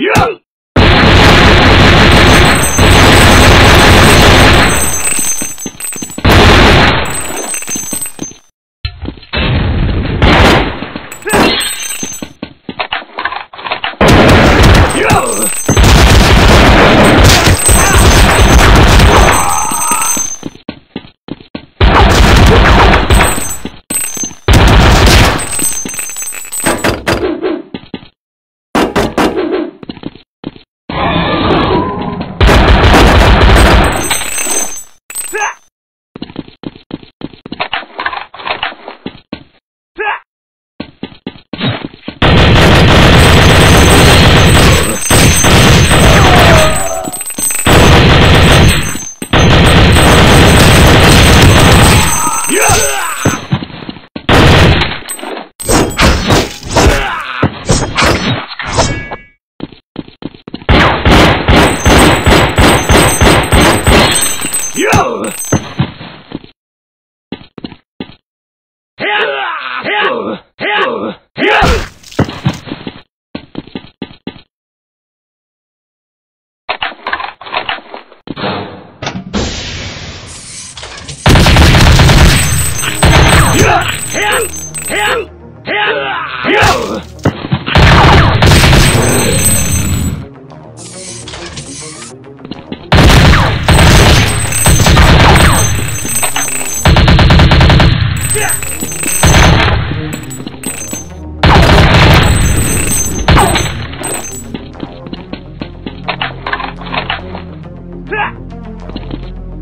Yes!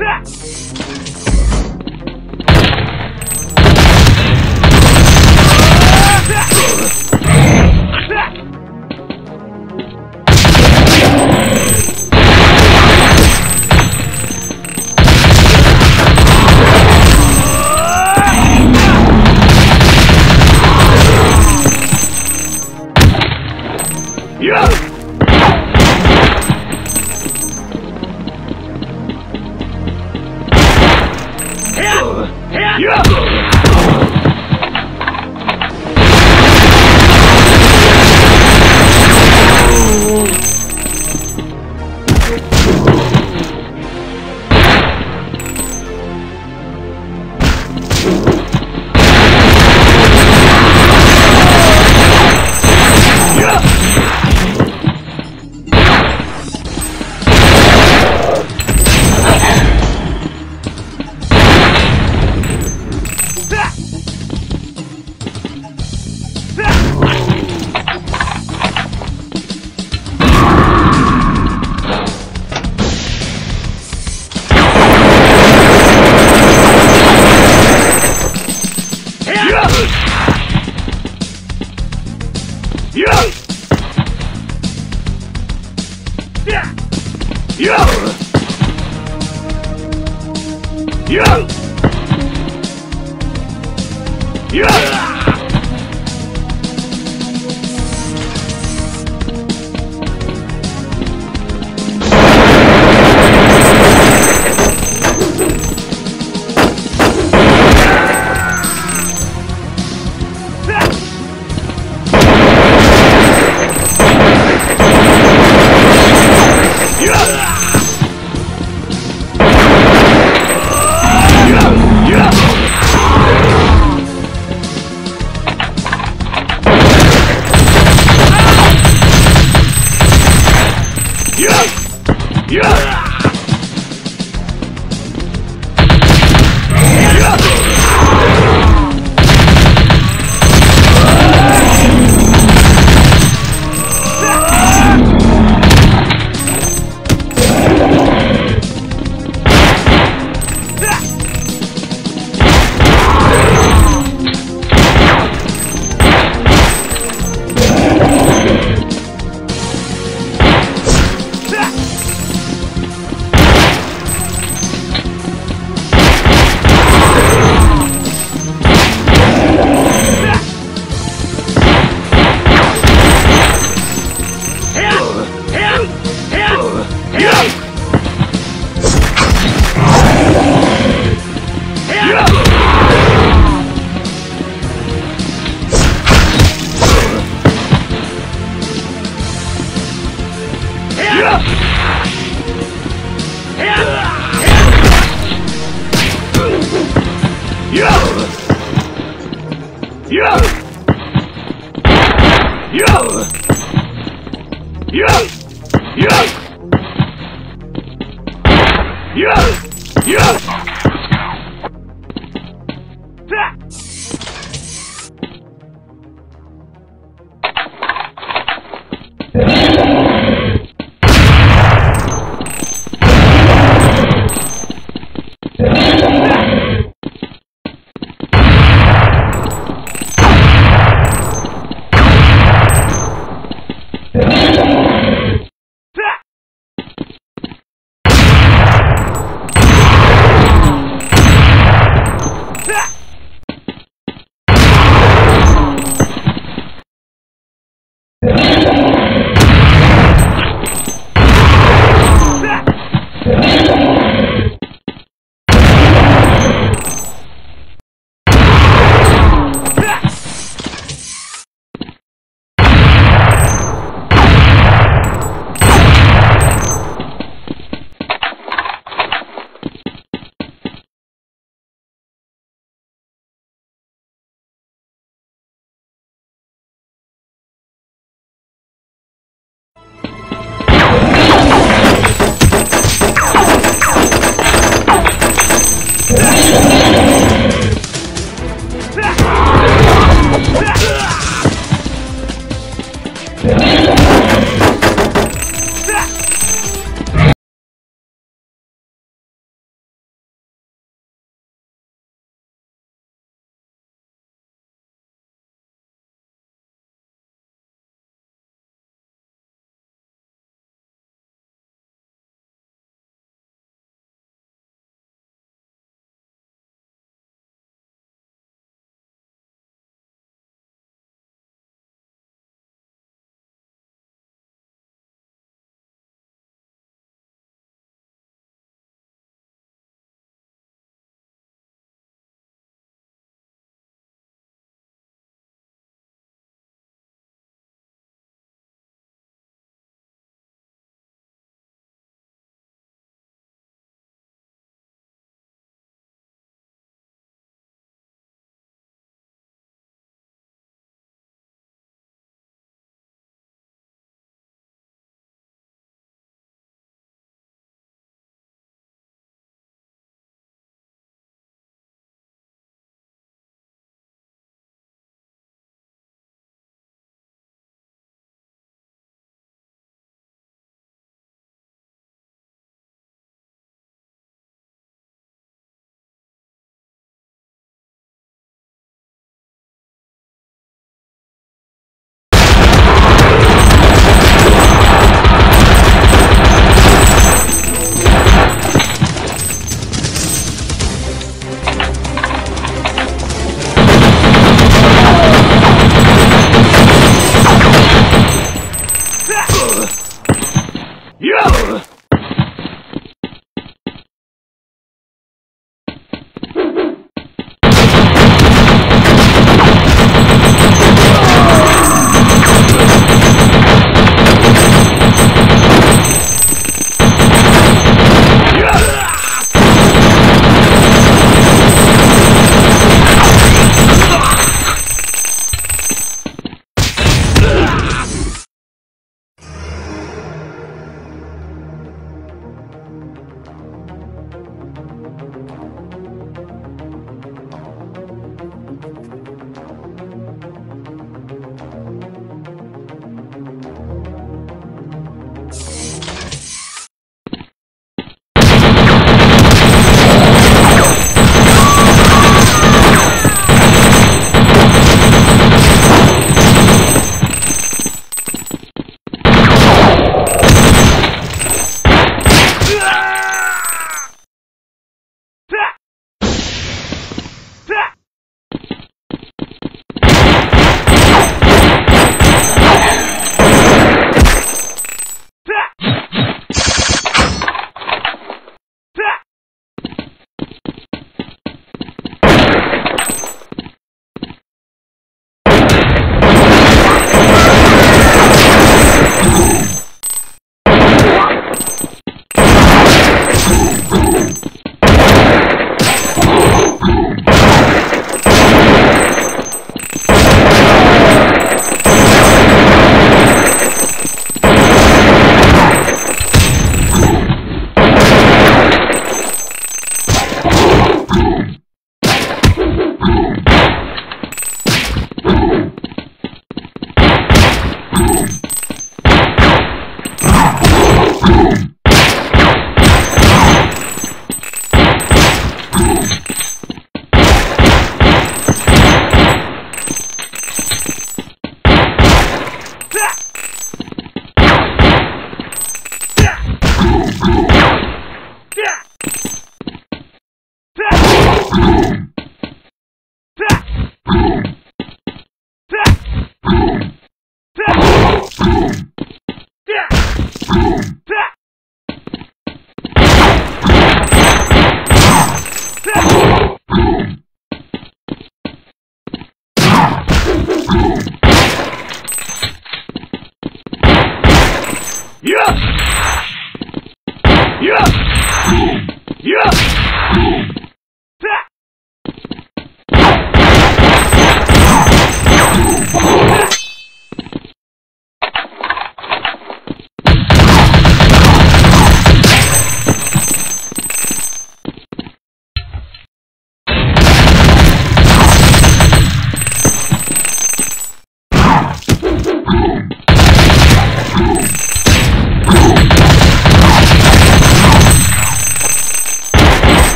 Yeah!